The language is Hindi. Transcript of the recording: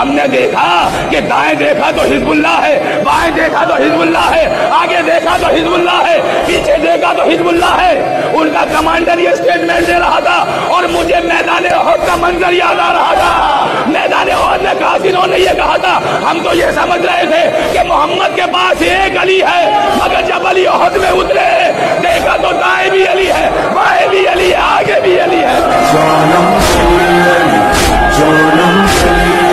हमने देखा कि दाएँ देखा तो हिजबुल्ला है, बाएँ देखा तो हिजबुल्ला है, आगे देखा तो हिजबुल्ला है, पीछे देखा तो हिजबुल्ला है। उनका कमांडर ये स्टेटमेंट दे रहा था और मुझे मैदान का मंजर याद आ रहा था। मैदान और में कहा जिन्होंने ये कहा था, हम तो ये समझ रहे थे कि मोहम्मद के पास एक अली है, मगर जब अली में उतरे